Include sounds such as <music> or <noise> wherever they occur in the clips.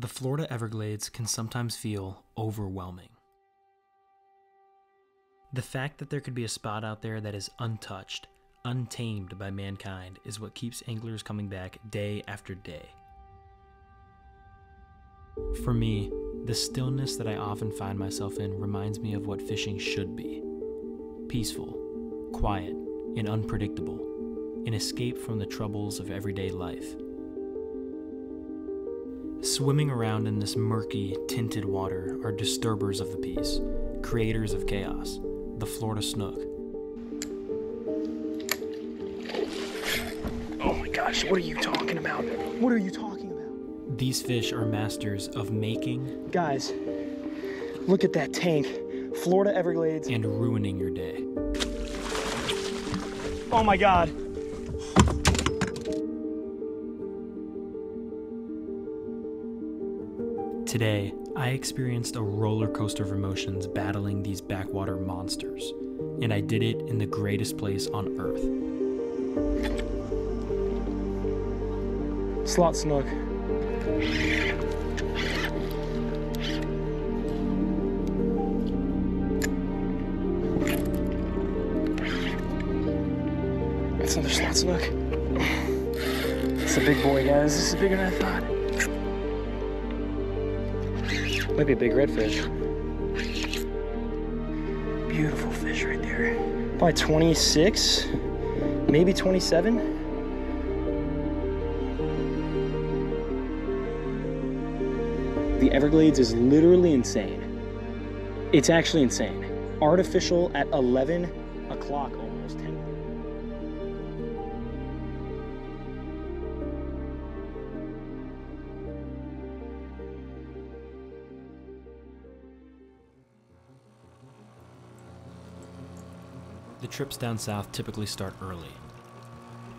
The Florida Everglades can sometimes feel overwhelming. The fact that there could be a spot out there that is untouched, untamed by mankind, is what keeps anglers coming back day after day. For me, the stillness that I often find myself in reminds me of what fishing should be peaceful, quiet, and unpredictable, an escape from the troubles of everyday life. Swimming around in this murky, tinted water are disturbers of the peace, creators of chaos, the Florida snook. Oh my gosh, what are you talking about? What are you talking about? These fish are masters of making Guys, look at that tank. Florida Everglades. and ruining your day. Oh my god. Today, I experienced a roller coaster of emotions battling these backwater monsters, and I did it in the greatest place on earth. Slot snook. That's another slot snook. It's a big boy, guys. This is bigger than I thought. Might be a big redfish. Beautiful fish right there. Probably 26, maybe 27. The Everglades is literally insane. It's actually insane. Artificial at 11 o'clock The trips down south typically start early.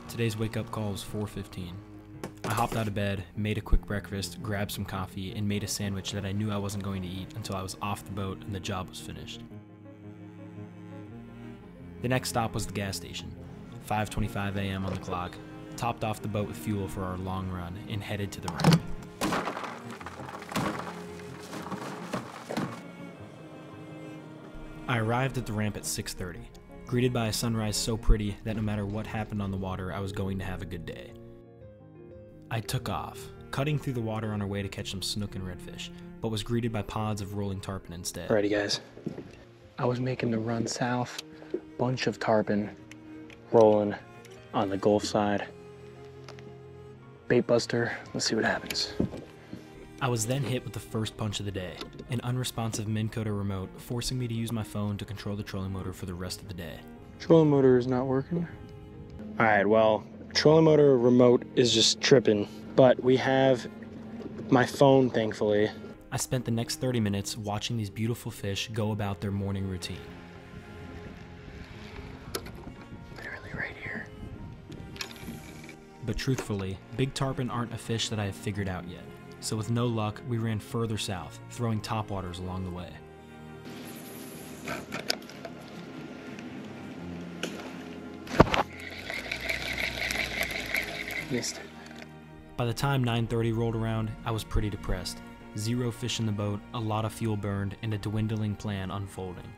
Today's wake-up call was 4:15. I hopped out of bed, made a quick breakfast, grabbed some coffee, and made a sandwich that I knew I wasn't going to eat until I was off the boat and the job was finished. The next stop was the gas station. 5:25 a.m. on the clock. Topped off the boat with fuel for our long run and headed to the ramp. I arrived at the ramp at 6:30, greeted by a sunrise so pretty that no matter what happened on the water, I was going to have a good day. I took off, cutting through the water on our way to catch some snook and redfish, but was greeted by pods of rolling tarpon instead. Alrighty, guys. I was making the run south. Bunch of tarpon rolling on the Gulf side. Bait buster. Let's see what happens. I was then hit with the first punch of the day, an unresponsive Minn Kota remote forcing me to use my phone to control the trolling motor for the rest of the day. Trolling motor is not working. All right, well, trolling motor remote is just tripping, but we have my phone, thankfully. I spent the next 30 minutes watching these beautiful fish go about their morning routine. Literally right here. But truthfully, big tarpon aren't a fish that I have figured out yet. So with no luck, we ran further south, throwing topwaters along the way. Missed. By the time 9:30 rolled around, I was pretty depressed. Zero fish in the boat, a lot of fuel burned, and a dwindling plan unfolding.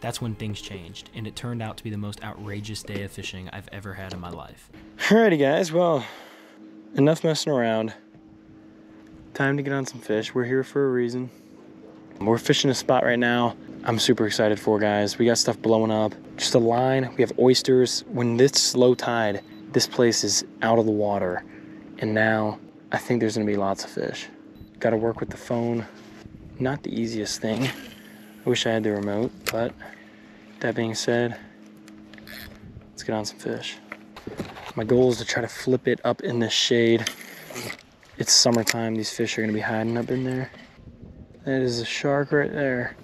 That's when things changed, and it turned out to be the most outrageous day of fishing I've ever had in my life. Alrighty, guys. Well, enough messing around. Time to get on some fish. We're here for a reason. We're fishing a spot right now. I'm super excited for, guys. We got stuff blowing up. Just a line. We have oysters. When this low tide, this place is out of the water. And now I think there's gonna be lots of fish. Got to work with the phone. Not the easiest thing. I wish I had the remote, but that being said, let's get on some fish. My goal is to try to flip it up in the shade. It's summertime. These fish are gonna be hiding up in there. That is a shark right there.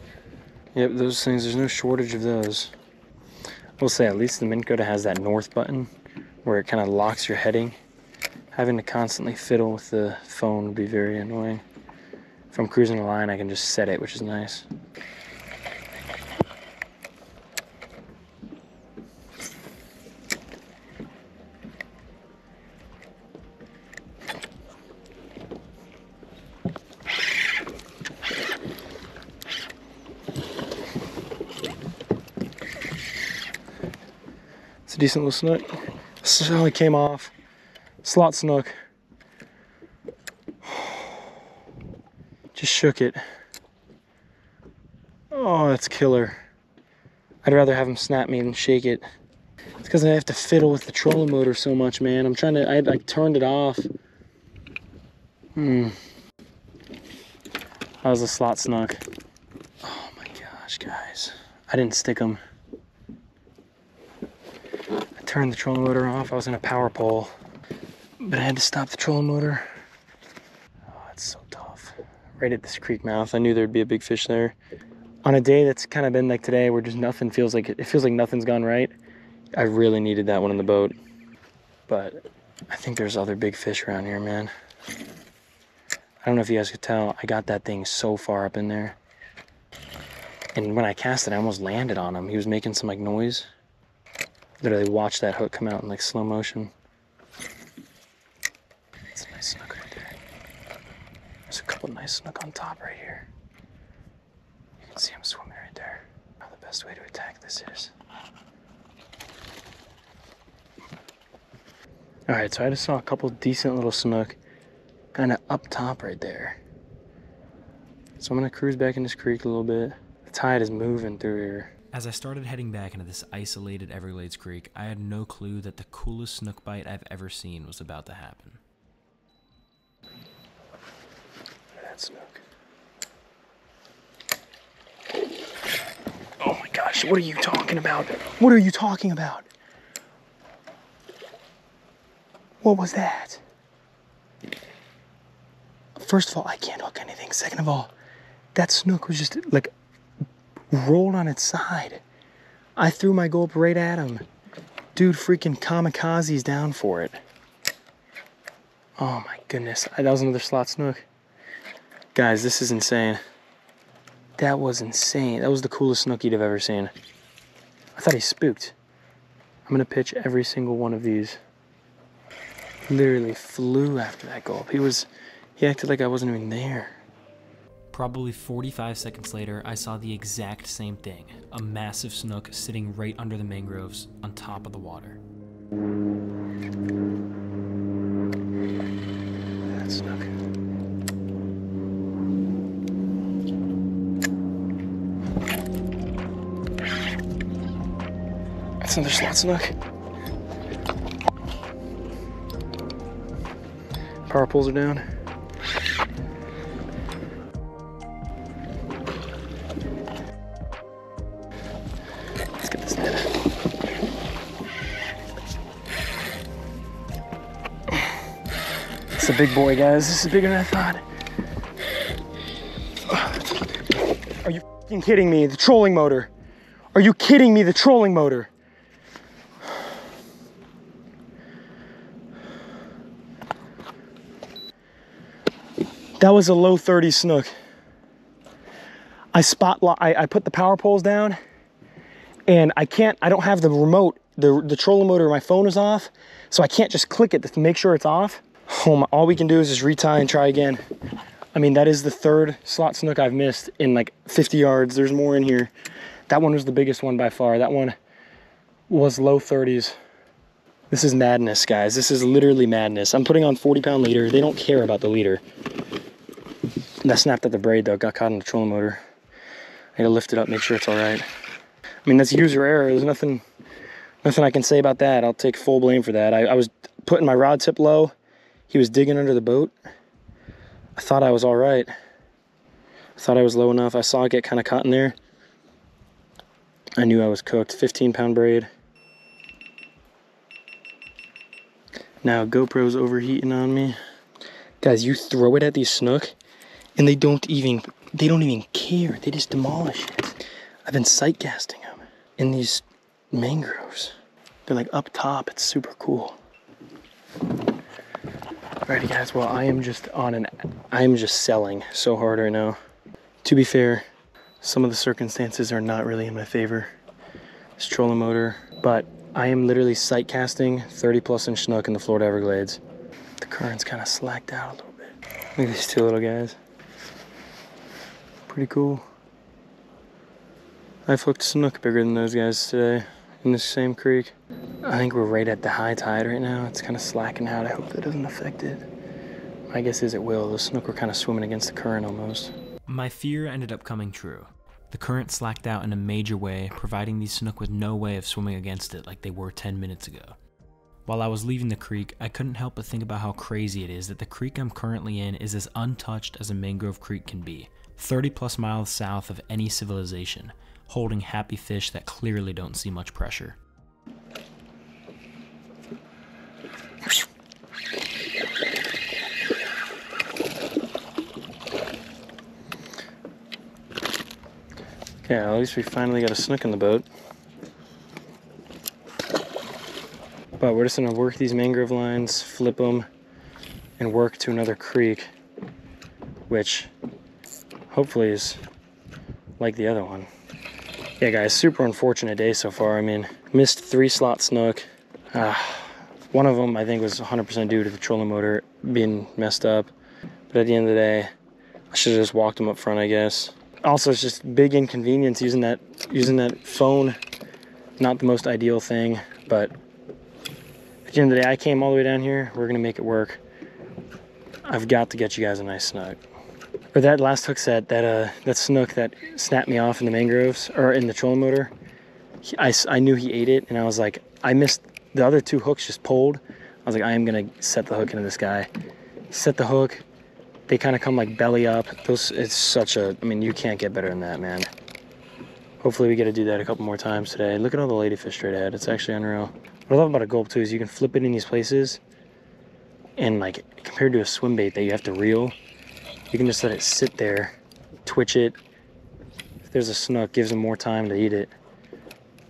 Yep, those things, there's no shortage of those. We'll say at least the Minn Kota has that north button where it kind of locks your heading. Having to constantly fiddle with the phone would be very annoying. If I'm cruising a line, I can just set it, which is nice. Decent little snook. Only came off. Slot snook. Just shook it. Oh, that's killer. I'd rather have him snap me and shake it. It's because I have to fiddle with the trolling motor so much, man. I'm trying to, I like turned it off. Hmm. That was a slot snook. Oh my gosh, guys. I didn't stick them. Turned the trolling motor off. I was in a power pole. But I had to stop the trolling motor. Oh, it's so tough. Right at this creek mouth. I knew there'd be a big fish there. On a day that's kind of been like today where just nothing feels like it feels like nothing's gone right. I really needed that one on the boat. But I think there's other big fish around here, man. I don't know if you guys could tell, I got that thing so far up in there. And when I cast it, I almost landed on him. He was making some like noise. Literally watch that hook come out in like slow motion. It's a nice snook right there. There's a couple nice snook on top right here. You can see him swimming right there. How the best way to attack this is. All right, so I just saw a couple decent little snook kind of up top right there. So I'm gonna cruise back in this creek a little bit. The tide is moving through here. As I started heading back into this isolated Everglades creek, I had no clue that the coolest snook bite I've ever seen was about to happen. That snook. Oh my gosh, what are you talking about? What are you talking about? What was that? First of all, I can't hook anything. Second of all, that snook was just like rolled on its side. I threw my gulp right at him. Dude freaking kamikazes down for it. Oh my goodness. That was another slot snook. Guys, this is insane. That was insane. That was the coolest snookie I've ever seen. I thought he spooked. I'm gonna pitch every single one of these. Literally flew after that gulp. He was, he acted like I wasn't even there. Probably 45 seconds later, I saw the exact same thing a massive snook sitting right under the mangroves on top of the water. That snook. That's another slot snook. Power poles are down. A big boy, guys. This is bigger than I thought. Are you kidding me? The trolling motor. Are you kidding me? The trolling motor. That was a low 30 snook. I spot I, I put the power poles down and I can't, I don't have the remote. The, the trolling motor, my phone is off, so I can't just click it to make sure it's off. Oh my, all we can do is just retie and try again. I mean, that is the third slot snook I've missed in like 50 yards. There's more in here. That one was the biggest one by far. That one was low 30s. This is madness, guys. This is literally madness. I'm putting on 40 pound leader. They don't care about the leader. That snapped at the braid though, got caught in the trolling motor. I gotta lift it up, make sure it's all right. I mean, that's user error. There's nothing, nothing I can say about that. I'll take full blame for that. I, I was putting my rod tip low. He was digging under the boat. I thought I was all right. I thought I was low enough. I saw it get kind of caught in there. I knew I was cooked. 15 pound braid. Now GoPro's overheating on me. Guys, you throw it at these snook and they don't even they don't even care. They just demolish it. I've been sight casting them in these mangroves. They're like up top. It's super cool. Alrighty guys, well I am just on an I am just selling so hard right now. To be fair, some of the circumstances are not really in my favor. This trolling motor, but I am literally sight casting 30 plus inch snook in the Florida Everglades. The current's kind of slacked out a little bit. Look at these two little guys. Pretty cool. I've hooked snook bigger than those guys today. In this same creek. I think we're right at the high tide right now. It's kind of slacking out. I hope that doesn't affect it. My guess is it will. The snook were kind of swimming against the current almost. My fear ended up coming true. The current slacked out in a major way, providing these snook with no way of swimming against it like they were 10 minutes ago. While I was leaving the creek, I couldn't help but think about how crazy it is that the creek I'm currently in is as untouched as a mangrove creek can be, 30 plus miles south of any civilization, holding happy fish that clearly don't see much pressure. Okay, at least we finally got a snook in the boat. But we're just gonna work these mangrove lines, flip them, and work to another creek, which hopefully is like the other one. Yeah, guys, super unfortunate day so far. I mean, missed three slot snook. Uh, one of them I think was 100% due to the trolling motor being messed up. But at the end of the day, I should have just walked them up front, I guess. Also, it's just big inconvenience using that using that phone. Not the most ideal thing, but at the end of the day, I came all the way down here. We're gonna make it work. I've got to get you guys a nice snook. Or that last hook set, that uh, that snook that snapped me off in the mangroves or in the trolling motor. He, I, I knew he ate it, and I was like, I missed the other two hooks just pulled. I was like, I am gonna set the hook into this guy. Set the hook. They kind of come like belly up. Those, it's such a. I mean, you can't get better than that, man. Hopefully, we get to do that a couple more times today. Look at all the ladyfish straight ahead. It's actually unreal. What I love about a gulp too is you can flip it in these places, and like compared to a swim bait that you have to reel, you can just let it sit there, twitch it. If there's a snook, gives them more time to eat it,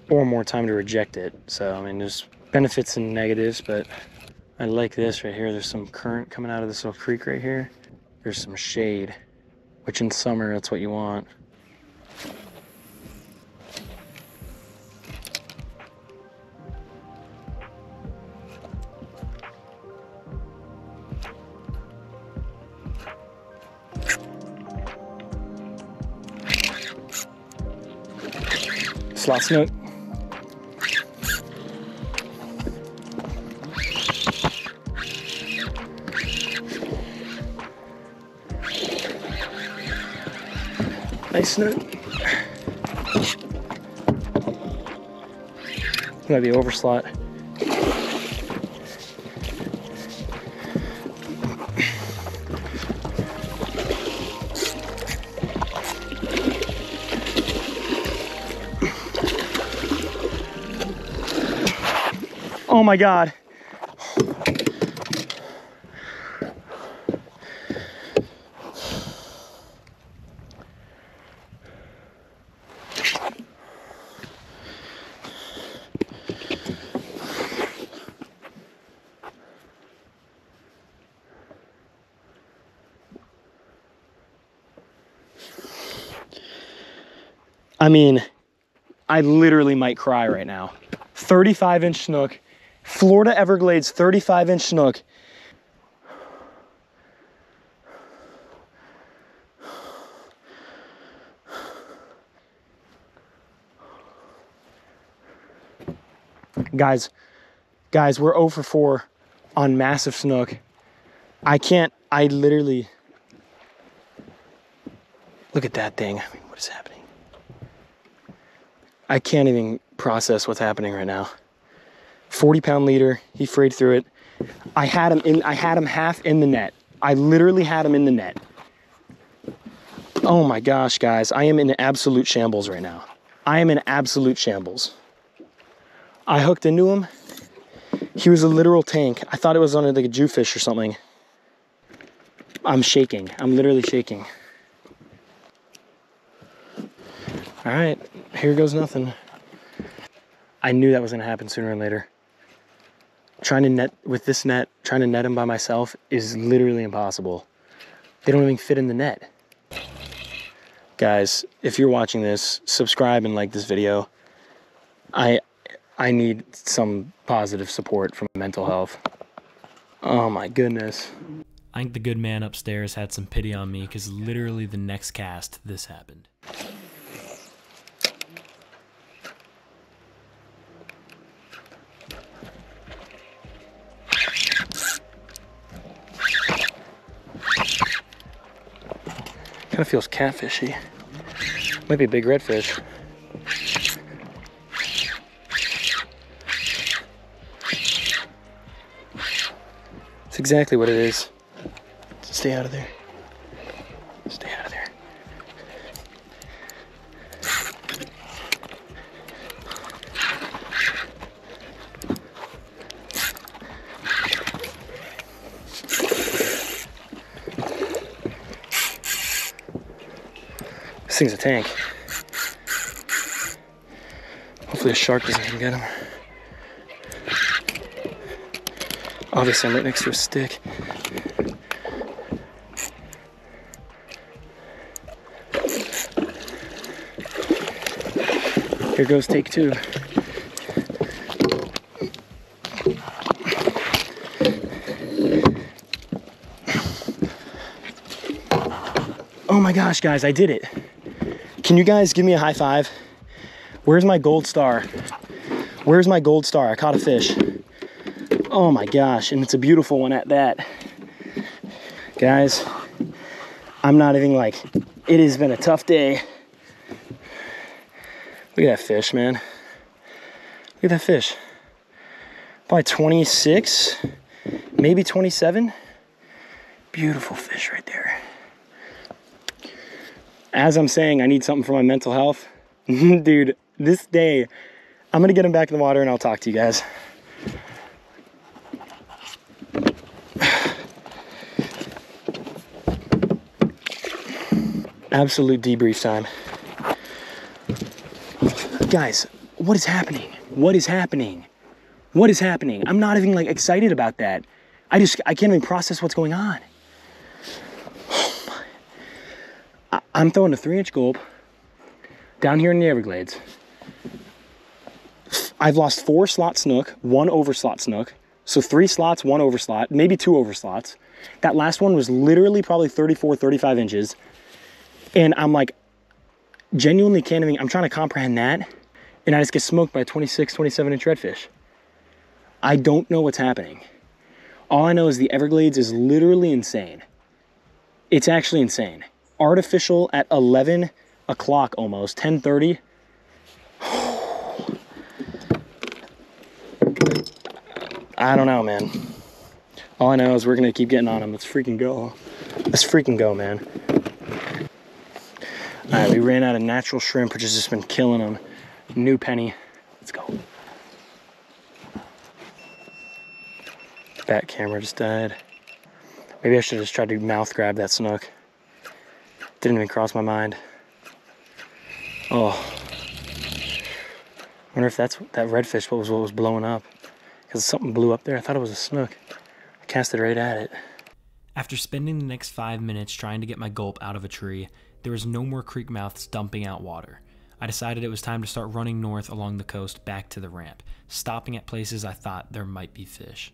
or more time to reject it. So I mean, there's benefits and negatives, but I like this right here. There's some current coming out of this little creek right here. There's some shade, which in summer that's what you want. Slot snook. Nice. Might be overslot. My God. I mean, I literally might cry right now. 35 inch snook, Florida Everglades 35 inch snook. Guys, guys, we're 0 for 4 on massive snook. I can't, I literally, look at that thing. I mean, what is happening? I can't even process what's happening right now. 40 pound leader, he frayed through it. I had him in, I had him half in the net. I literally had him in the net. Oh my gosh, guys, I am in absolute shambles right now. I am in absolute shambles. I hooked into him. He was a literal tank. I thought it was on like a jewfish or something. I'm shaking. I'm literally shaking. All right, here goes nothing. I knew that was gonna happen sooner or later. Trying to net with this net, trying to net them by myself is literally impossible. They don't even fit in the net. Guys, if you're watching this, subscribe and like this video. I I need some positive support from mental health. Oh my goodness. I think the good man upstairs had some pity on me because literally the next cast, this happened. Kind of feels catfishy. Might be a big redfish. It's exactly what it is. Stay out of there. Thing's a tank. Hopefully a shark doesn't get him. Obviously I'm right next to a stick. Here goes take two. Oh my gosh, guys, I did it. Can you guys give me a high five? Where's my gold star? Where's my gold star? I caught a fish. Oh my gosh, and it's a beautiful one at that. Guys, I'm not even like, it has been a tough day. Look at that fish, man. Look at that fish. Probably 26, maybe 27. Beautiful fish right there. As I'm saying, I need something for my mental health. <laughs> Dude, this day, I'm gonna get him back in the water and I'll talk to you guys. Absolute debrief time. Guys, what is happening? What is happening? What is happening? I'm not even like excited about that. I just I can't even process what's going on. I, I'm throwing a three inch gulp down here in the Everglades. I've lost four slot snook, one over slot snook. So three slots, one over slot, maybe two over slots. That last one was literally probably 34, 35 inches. And I'm like, genuinely can't even, I'm trying to comprehend that. And I just get smoked by a 26, 27 inch redfish. I don't know what's happening. All I know is the Everglades is literally insane. It's actually insane. Artificial at 11 o'clock almost, 1030. <sighs> I don't know, man. All I know is we're gonna keep getting on them. Let's freaking go. Let's freaking go, man. All right, we ran out of natural shrimp, which has just been killing them. New penny. Let's go. Back camera just died. Maybe I should have just tried to mouth grab that snook. Didn't even cross my mind. Oh. wonder if that's that redfish what was what was blowing up. Because something blew up there. I thought it was a snook. I cast it right at it. After spending the next five minutes trying to get my gulp out of a tree, there was no more creek mouths dumping out water. I decided it was time to start running north along the coast back to the ramp, stopping at places I thought there might be fish.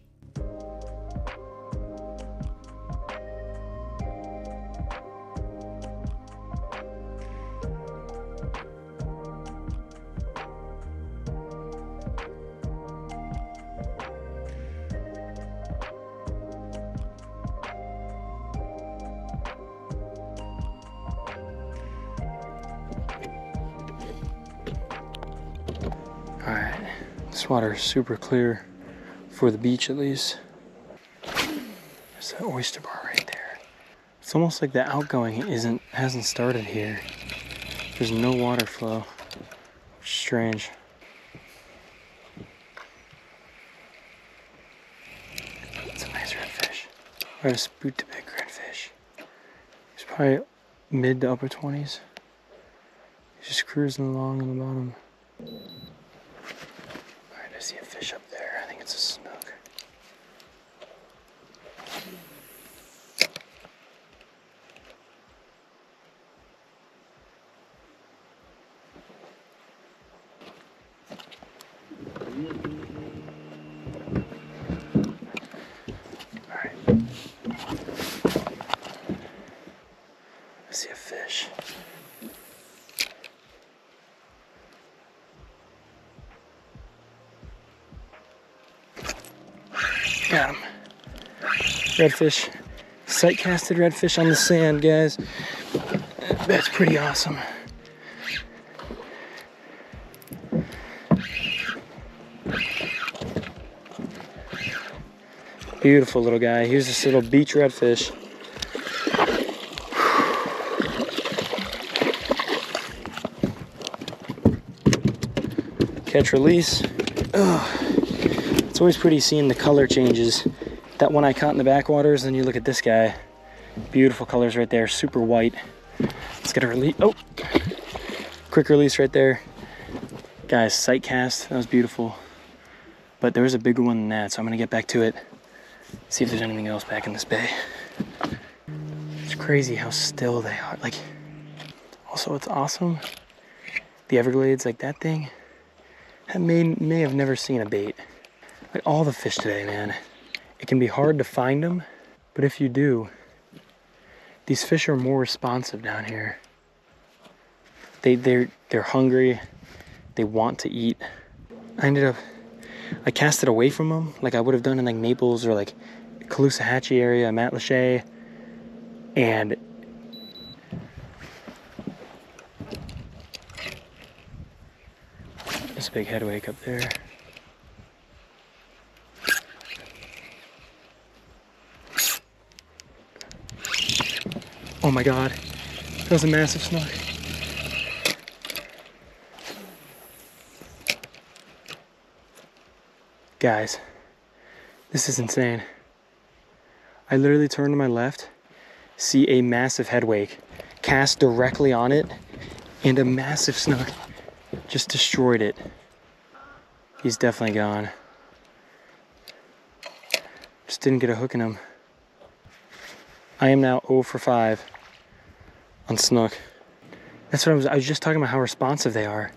Water is super clear for the beach at least. There's that oyster bar right there. It's almost like the outgoing isn't hasn't started here. There's no water flow. Strange. It's a nice redfish. Or a spoot to big redfish. He's probably mid to upper 20s. He's just cruising along in the bottom. See a fish up there. I think it's a snook. Alright. I see a fish. Him. Redfish. Sight casted redfish on the sand, guys. That's pretty awesome. Beautiful little guy. Here's this little beach redfish. Catch release. Ugh. It's always pretty seeing the color changes. That one I caught in the backwaters, then you look at this guy. Beautiful colors right there, super white. Let's get a release. Oh, quick release right there. Guys, sight cast, that was beautiful. But there was a bigger one than that, so I'm gonna get back to it. See if there's anything else back in this bay. It's crazy how still they are. Like, also it's awesome. The Everglades, like that thing, I may, may have never seen a bait. Like all the fish today, man. It can be hard to find them, but if you do, these fish are more responsive down here. They, they're, they're hungry. They want to eat. I ended up, I cast it away from them like I would have done in like Naples or like Caloosahatchee area, Matlacha. And This big headwake up there. Oh my god, that was a massive snook. Guys, this is insane. I literally turn to my left, see a massive headwake cast directly on it, and a massive snook just destroyed it. He's definitely gone. Just didn't get a hook in him. I am now 0 for 5 on snook. That's what I was, I was just talking about how responsive they are.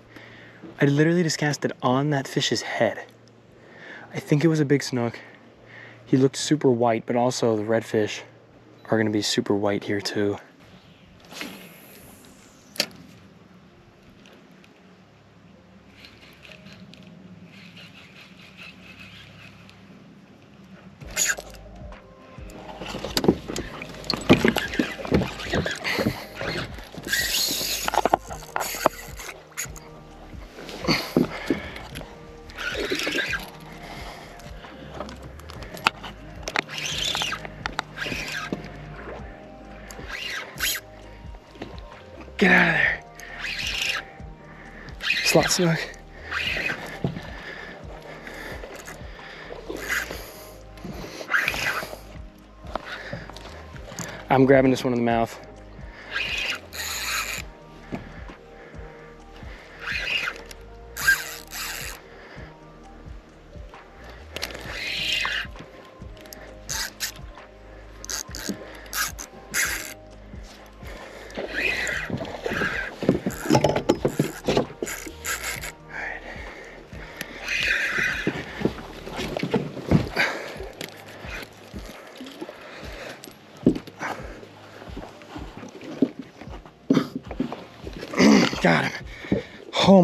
I literally just cast it on that fish's head. I think it was a big snook. He looked super white, but also the redfish are gonna be super white here too. I'm grabbing this one in the mouth.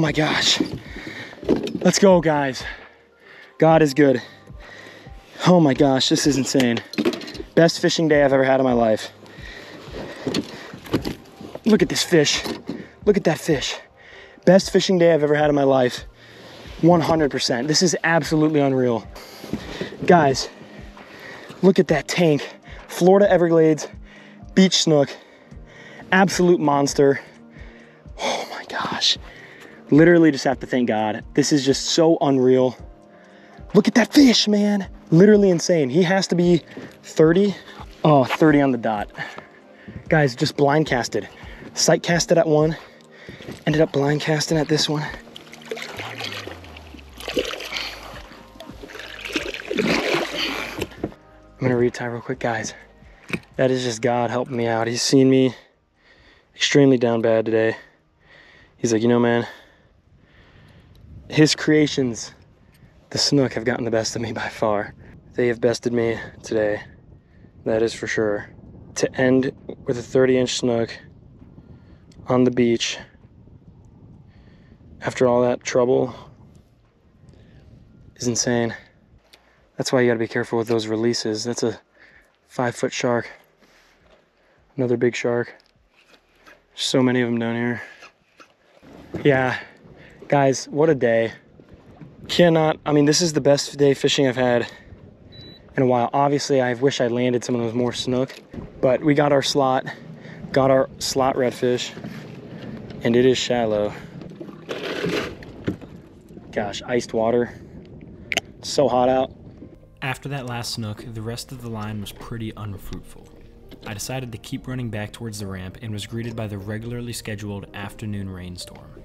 My gosh. Let's go, guys. God is good. Oh my gosh, this is insane. Best fishing day I've ever had in my life. Look at this fish. Look at that fish. Best fishing day I've ever had in my life. 100%. This is absolutely unreal. Guys, look at that tank. Florida Everglades, beach snook, absolute monster. Literally just have to thank God. This is just so unreal. Look at that fish, man. Literally insane. He has to be 30. Oh, 30 on the dot. Guys, just blind casted. Sight casted at one. Ended up blind casting at this one. I'm gonna retie real quick, guys. That is just God helping me out. He's seen me extremely down bad today. He's like, you know, man, his creations, the snook, have gotten the best of me by far. They have bested me today. That is for sure. To end with a 30 inch snook on the beach after all that trouble is insane. That's why you gotta be careful with those releases. That's a five foot shark. Another big shark. So many of them down here. Yeah, guys, what a day. Cannot, I mean, this is the best day fishing I've had in a while. Obviously, I wish I landed some of those more snook, but we got our slot, got our slot redfish, and it is shallow. Gosh, iced water. so hot out. After that last snook, the rest of the line was pretty unfruitful. I decided to keep running back towards the ramp and was greeted by the regularly scheduled afternoon rainstorm.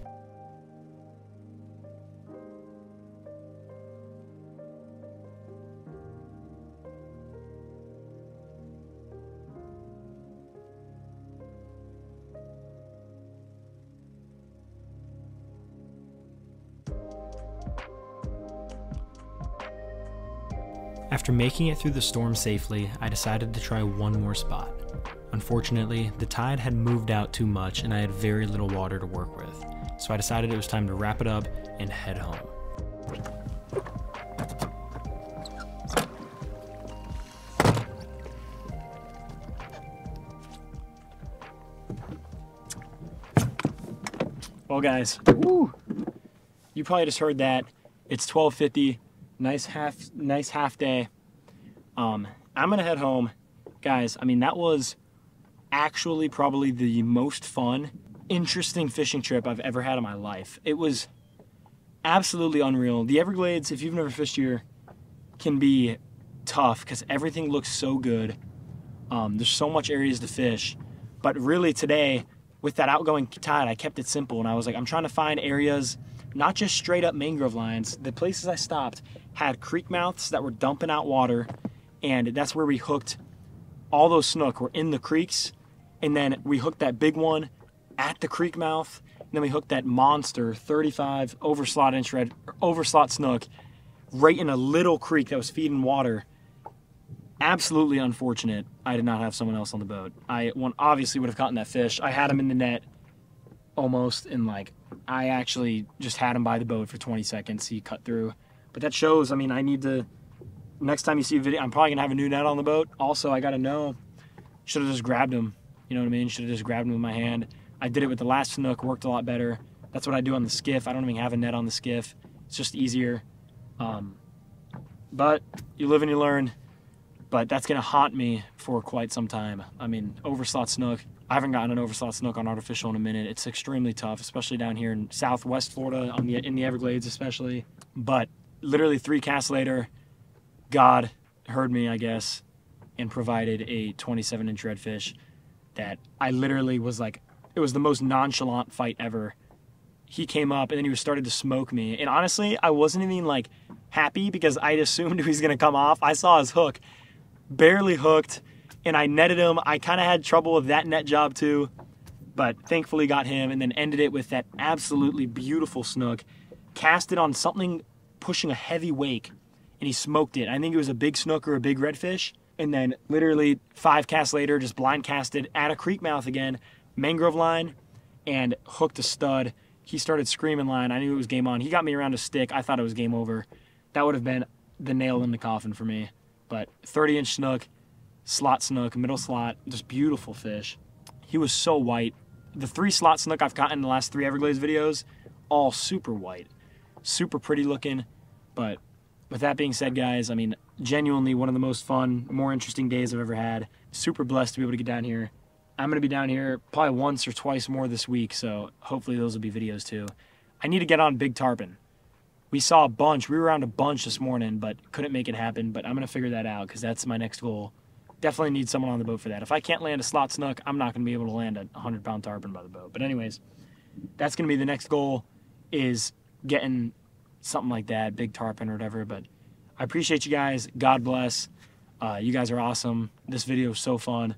After making it through the storm safely, I decided to try one more spot. Unfortunately, the tide had moved out too much and I had very little water to work with, so I decided it was time to wrap it up and head home. Well, guys, woo, you probably just heard that. It's 12:50 nice half nice half day. Um, I'm gonna head home, guys. I mean that was actually probably the most fun, interesting fishing trip I've ever had in my life. It was absolutely unreal. The Everglades, if you've never fished here, can be tough because everything looks so good. Um, there's so much areas to fish, but really today with that outgoing tide, I kept it simple and I was like, I'm trying to find areas, not just straight up mangrove lines. The places I stopped had creek mouths that were dumping out water, and that's where we hooked all those snook were in the creeks, and then we hooked that big one at the creek mouth, and then we hooked that monster 35 overslot inch red overslot snook right in a little creek that was feeding water. Absolutely unfortunate. I did not have someone else on the boat. I one obviously would have caught that fish. I had him in the net almost in like I actually just had him by the boat for 20 seconds. He cut through. But that shows, I mean, I need to, next time you see a video, I'm probably to have a new net on the boat. Also, I got to know, should have just grabbed him. You know what I mean? Should have just grabbed him with my hand. I did it with the last Snook, worked a lot better. That's what I do on the skiff. I don't even have a net on the skiff. It's just easier. Um, but you live and you learn. But that's to haunt me for quite some time. I mean, overslot Snook. I haven't gotten an overslot Snook on artificial in a minute. It's extremely tough, especially down here in southwest Florida, on the in the Everglades especially. But literally three casts later, God heard me, I guess, and provided a 27 inch redfish that I literally was like, it was the most nonchalant fight ever. He came up and then he was started to smoke me. And honestly, I wasn't even like happy because I'd assumed <laughs> he was to come off. I saw his hook, barely hooked, and I netted him. I kind of had trouble with that net job too, but thankfully got him and then ended it with that absolutely beautiful snook. Cast it on something pushing a heavy wake and he smoked it. I think it was a big snook or a big redfish. And then literally five casts later, just blind casted at a creek mouth again, mangrove line, and hooked a stud. He started screaming line. I knew it was game on. He got me around a stick. I thought it was game over. That would have been the nail in the coffin for me. But 30 inch snook, slot snook, middle slot, just beautiful fish. He was so white. The three slot snook I've caught in the last three Everglades videos, all super white super pretty looking. But with that being said, guys, I mean, genuinely one of the most fun, more interesting days I've ever had. Super blessed to be able to get down here. I'm going to be down here probably once or twice more this week, so hopefully those will be videos too. I need to get on Big Tarpon. We saw a bunch. We were around a bunch this morning, but couldn't make it happen. But I'm going to figure that out because that's my next goal. Definitely need someone on the boat for that. If I can't land a slot snook, I'm not going to be able to land a 100 pound tarpon by the boat. But anyways, that's going to be the next goal is getting something like that, big tarpon or whatever. But I appreciate you guys. God bless. Uh, you guys are awesome. This video is so fun,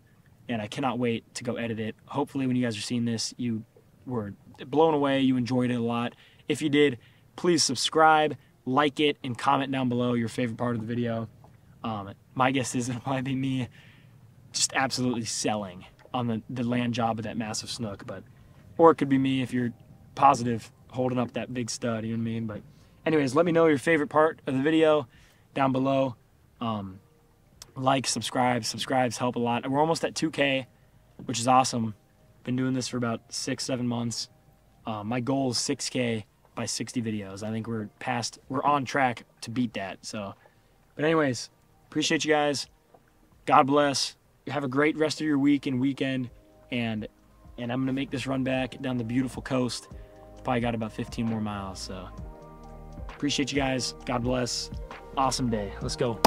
and I cannot wait to go edit it. Hopefully, when you guys are seeing this, you were blown away. You enjoyed it a lot. If you did, please subscribe, like it, and comment down below your favorite part of the video. Um, my guess is it'll <laughs> probably be me just absolutely selling on the, the land job of that massive snook, but or it could be me if you're positive holding up that big stud, you know what I mean? But anyways, let me know your favorite part of the video down below. Um, like, subscribe. Subscribes help a lot. We're almost at 2K, which is awesome. Been doing this for about six, seven months. Uh, my goal is 6K by 60 videos. I think we're past, we're on track to beat that. So, but anyways, appreciate you guys. God bless. Have a great rest of your week and weekend. And and I'm gonna make this run back down the beautiful coast. Probably got about 15 more miles. So appreciate you guys. God bless. Awesome day. Let's go.